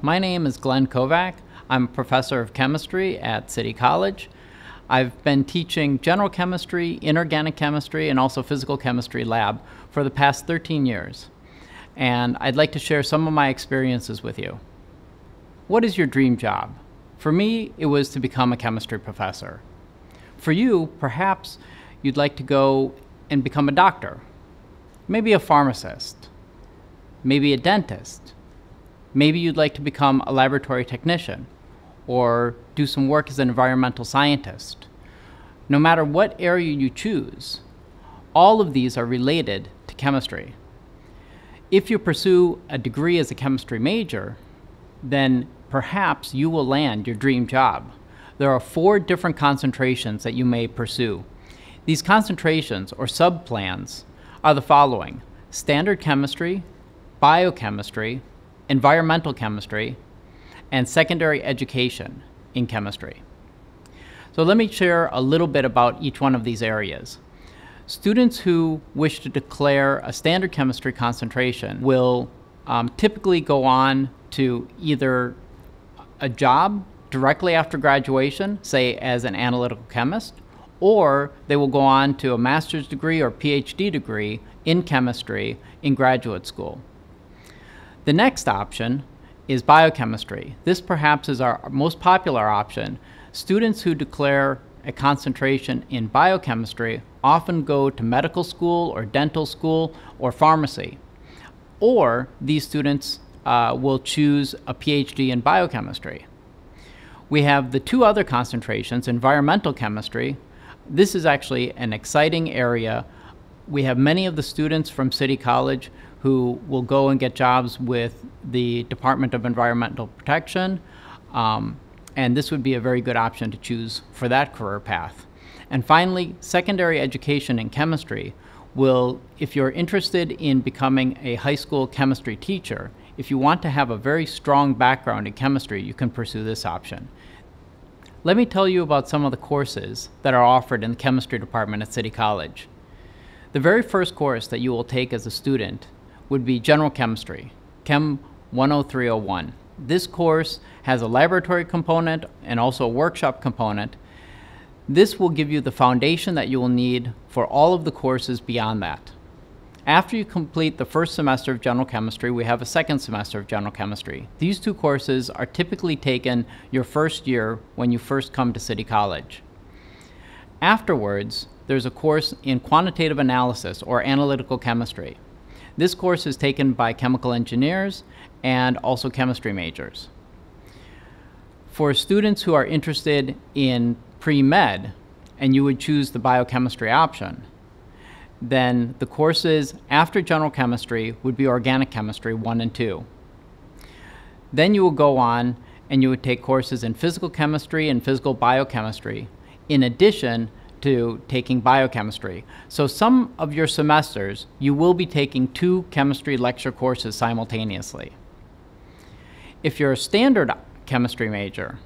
My name is Glen Kowach. I'm a professor of chemistry at City College. I've been teaching general chemistry, inorganic chemistry, and also physical chemistry lab for the past 13 years. And I'd like to share some of my experiences with you. What is your dream job? For me, it was to become a chemistry professor. For you, perhaps you'd like to go and become a doctor, maybe a pharmacist, maybe a dentist. Maybe you'd like to become a laboratory technician or do some work as an environmental scientist. No matter what area you choose, all of these are related to chemistry. If you pursue a degree as a chemistry major, then perhaps you will land your dream job. There are four different concentrations that you may pursue. These concentrations, or subplans, are the following standard chemistry, biochemistry, environmental chemistry, and secondary education in chemistry. So let me share a little bit about each one of these areas. Students who wish to declare a standard chemistry concentration will um, typically go on to either a job directly after graduation, say as an analytical chemist, or they will go on to a master's degree or PhD degree in chemistry in graduate school. The next option is biochemistry. This perhaps is our most popular option. Students who declare a concentration in biochemistry often go to medical school or dental school or pharmacy. Or these students uh, will choose a PhD in biochemistry. We have the two other concentrations, environmental chemistry. This is actually an exciting area. We have many of the students from City College who will go and get jobs with the Department of Environmental Protection. Um, and this would be a very good option to choose for that career path. And finally, secondary education in chemistry will, if you're interested in becoming a high school chemistry teacher, if you want to have a very strong background in chemistry, you can pursue this option. Let me tell you about some of the courses that are offered in the chemistry department at City College. The very first course that you will take as a student would be General Chemistry, Chem 10301. This course has a laboratory component and also a workshop component. This will give you the foundation that you will need for all of the courses beyond that. After you complete the first semester of General Chemistry, we have a second semester of General Chemistry. These two courses are typically taken your first year when you first come to City College. Afterwards, there's a course in quantitative analysis or analytical chemistry. This course is taken by chemical engineers and also chemistry majors. For students who are interested in pre-med and you would choose the biochemistry option, then the courses after general chemistry would be organic chemistry 1 and 2. Then you will go on and you would take courses in physical chemistry and physical biochemistry in addition to taking biochemistry. So some of your semesters, you will be taking two chemistry lecture courses simultaneously. If you're a standard chemistry major,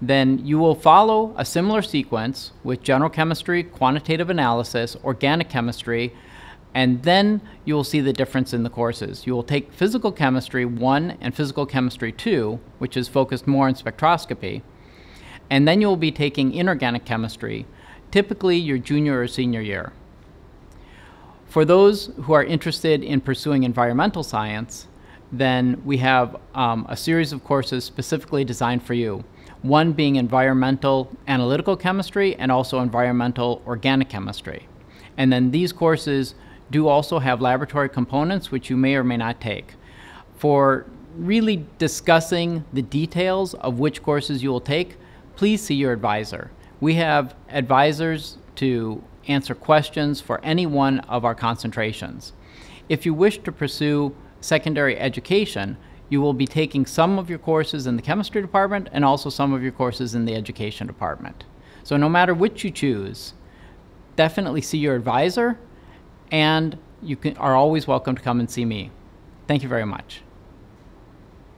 then you will follow a similar sequence with general chemistry, quantitative analysis, organic chemistry, and then you will see the difference in the courses. You will take physical chemistry 1 and physical chemistry 2, which is focused more on spectroscopy, and then you will be taking inorganic chemistry, typically your junior or senior year. For those who are interested in pursuing environmental science, then we have um, a series of courses specifically designed for you. One being environmental analytical chemistry and also environmental organic chemistry. And then these courses do also have laboratory components which you may or may not take. For really discussing the details of which courses you will take, please see your advisor. We have advisors to answer questions for any one of our concentrations. If you wish to pursue secondary education, you will be taking some of your courses in the chemistry department and also some of your courses in the education department. So no matter which you choose, definitely see your advisor and you can, are always welcome to come and see me. Thank you very much.